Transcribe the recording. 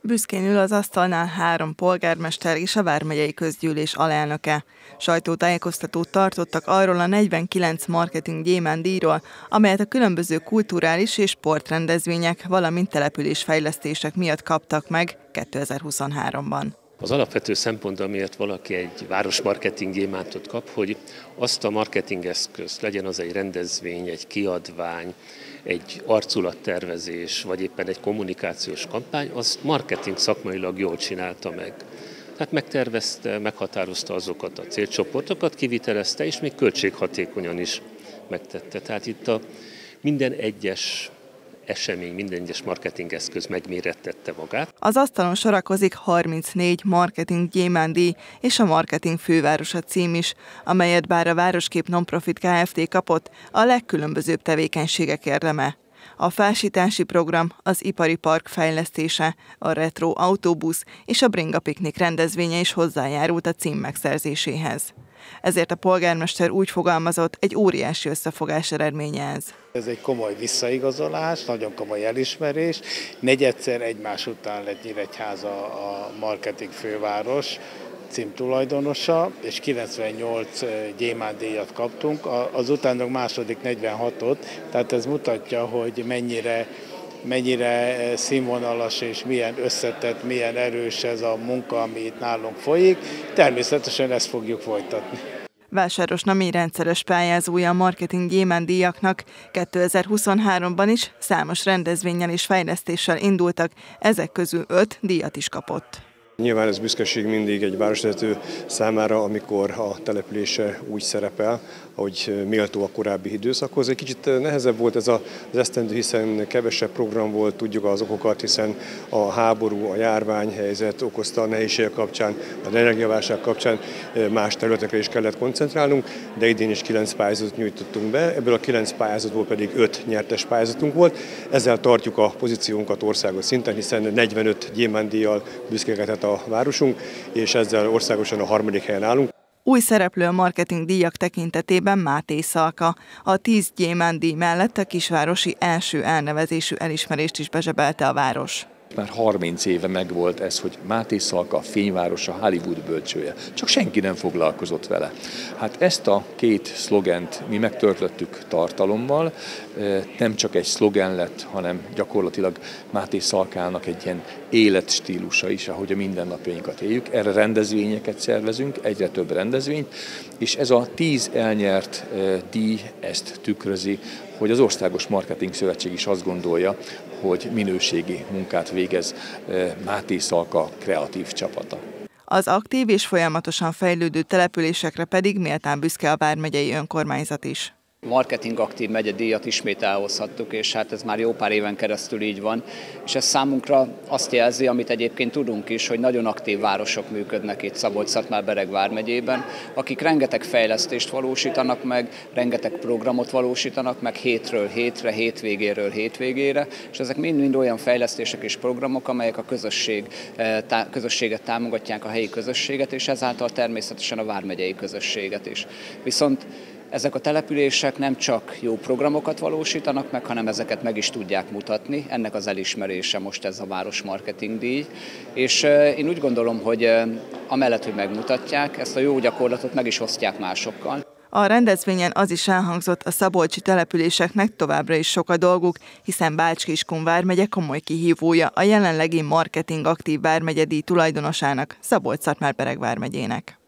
Büszkén ül az asztalnál három polgármester és a Vármegyei Közgyűlés alelnöke. Sajtótájékoztatót tartottak arról a 49 marketing gyémándíjról, amelyet a különböző kulturális és sportrendezvények, valamint településfejlesztések miatt kaptak meg 2023-ban. Az alapvető szempont, amiért valaki egy városmarketing gyémántot kap, hogy azt a marketingeszközt, legyen az egy rendezvény, egy kiadvány, egy arculattervezés, vagy éppen egy kommunikációs kampány, az marketing szakmailag jól csinálta meg. Tehát megtervezte, meghatározta azokat a célcsoportokat, kivitelezte, és még költséghatékonyan is megtette. Tehát itt a minden egyes esemény, minden egyes marketingeszköz megmérettette magát. Az asztalon sorakozik 34 marketing gyémándíj és a marketing fővárosa cím is, amelyet bár a Városkép Nonprofit Kft. kapott, a legkülönbözőbb tevékenységek érdeme. A felsítási program, az ipari park fejlesztése, a retro autóbusz és a bringa piknik rendezvénye is hozzájárult a cím megszerzéséhez. Ezért a polgármester úgy fogalmazott, egy óriási összefogás eredménye ez. Ez egy komoly visszaigazolás, nagyon komoly elismerés. Negyedszer egymás után lett Nyíregyháza a marketing főváros, címtulajdonosa, és 98 gyémándíjat kaptunk, az utánok második 46-ot, tehát ez mutatja, hogy mennyire mennyire színvonalas és milyen összetett, milyen erős ez a munka, ami itt nálunk folyik. Természetesen ezt fogjuk folytatni. Vásáros Nami rendszeres pályázója a marketing díjaknak 2023-ban is számos rendezvényen és fejlesztéssel indultak, ezek közül öt díjat is kapott. Nyilván ez büszkeség mindig egy városvezető számára, amikor a települése úgy szerepel, hogy méltó a korábbi időszakhoz. Egy kicsit nehezebb volt ez az esztendő, hiszen kevesebb program volt, tudjuk az okokat, hiszen a háború, a járványhelyzet okozta a nehézségek kapcsán, az energiaválság kapcsán más területekre is kellett koncentrálnunk, de idén is 9 pályázatot nyújtottunk be, ebből a 9 pályázatból pedig 5 nyertes pályázatunk volt. Ezzel tartjuk a pozíciónkat országos szinten, hiszen 45 gyémándíjjal büszkélkedett a városunk, és ezzel országosan a harmadik helyen állunk. Új szereplő a marketing díjak tekintetében Máté Szalka. A 10 gyémánt díj mellett a kisvárosi első elnevezésű elismerést is bezsebelte a város. Már 30 éve megvolt ez, hogy Máté Szalka fényvárosa Hollywood bölcsője. Csak senki nem foglalkozott vele. Hát ezt a két szlogent mi megtörtöttük tartalommal. Nem csak egy szlogen lett, hanem gyakorlatilag Máté Szalkának egy ilyen életstílusa is, ahogy a mindennapjainkat éljük. Erre rendezvényeket szervezünk, egyre több rendezvényt, és ez a tíz elnyert díj ezt tükrözi, hogy az Országos Marketing Szövetség is azt gondolja, hogy minőségi munkát végez Máté Szalka kreatív csapata. Az aktív és folyamatosan fejlődő településekre pedig méltán büszke a Vármegyei Önkormányzat is marketing aktív díjat ismét elhozhattuk, és hát ez már jó pár éven keresztül így van. És ez számunkra azt jelzi, amit egyébként tudunk is, hogy nagyon aktív városok működnek itt Szabolcs-Szatmár-Bereg vármegyében, akik rengeteg fejlesztést valósítanak meg, rengeteg programot valósítanak meg hétről hétre, hétvégéről hétvégére, és ezek mind-mind olyan fejlesztések és programok, amelyek a közösség, eh, tá, közösséget támogatják, a helyi közösséget, és ezáltal természetesen a vármegyei közösséget is. Viszont ezek a települések nem csak jó programokat valósítanak meg, hanem ezeket meg is tudják mutatni. Ennek az elismerése most ez a Város Marketing díj. És én úgy gondolom, hogy amellett, hogy megmutatják, ezt a jó gyakorlatot meg is osztják másokkal. A rendezvényen az is elhangzott, a szabolcsi településeknek továbbra is sok a dolguk, hiszen Bács-Kiskun vármegye komoly kihívója a jelenlegi marketing aktív vármegyedi tulajdonosának, Szabolcs-Szatmár-Bereg vármegyének.